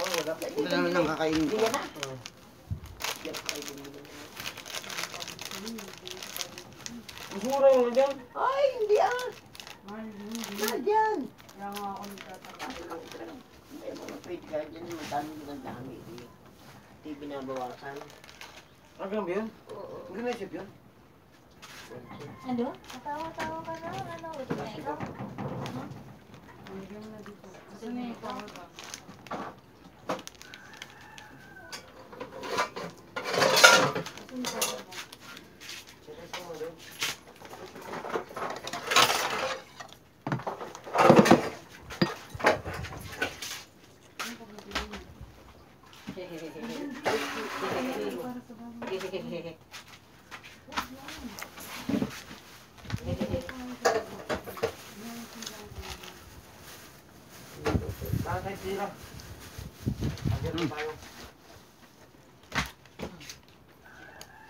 Oh. Ito naman ang kakainin ko. na. Oh. Na. Masura yung mga dyan. Ay, hindi ah. Na dyan. Kaya nga ako nagtataka. May mga page ka dyan. Madami ng dami. Hindi binabawasan. Hanggang ba yun? Oo. Hindi na isip yun. Ano? Matawa-tawa ka na. Ano? Ito na ikaw. Hanggang na dito. Kasi may ikaw ba? Sira sa mga dyan. Tatay, sira. Hanggang na tayo.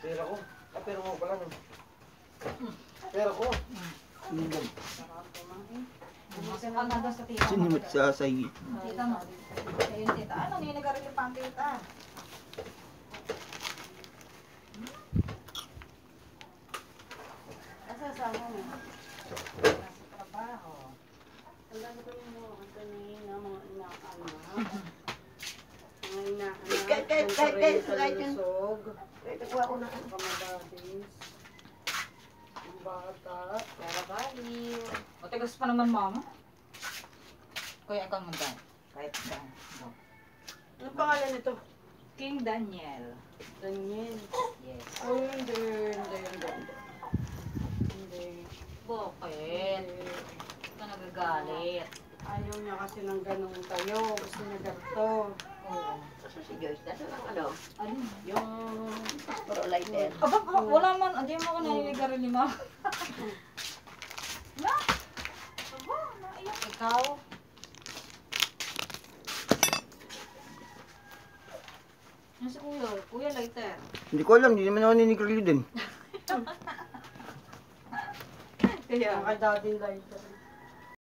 Sira ko. Ah, pero mo pala. no? Pero ko. Sa tita mo. Sa say. Tita mo. Ayun, tita. Ano? Ninigarin yung pang tita. Kasasama mo. Nasa trabaho. Ang dami ko yung mga kanina, mga inaanak. Mga inaanak. Kahit- kahit- kahit- kahit- kahit yun. Lusog. Ay, nakuha ko na. Kamadadis. Ang bata. Pero bali. O, tigas pa naman mama. Kuya, ikaw mo dyan. Kahit. Go. Ano pangalan nito? King Daniel. Daniel. Yes. Ay, hindi, hindi, hindi. Hindi. Bakit? Hindi. Ito nagagalit. Ayaw niya kasi ng ganong tayo. Gusto niya ganito. Oo. Kasi si Joyce, nasa lang ano, Ano? yung pro lighter. Aba, ba- wala man. Hindi mo ako naninigarin ni mama. Na? Aba, naiyak. Ikaw? Ano si kuya? Kuya, lighter. Hindi ko alam, hindi naman ako ninigrili din. Kaya, Ang kay daddy lighter.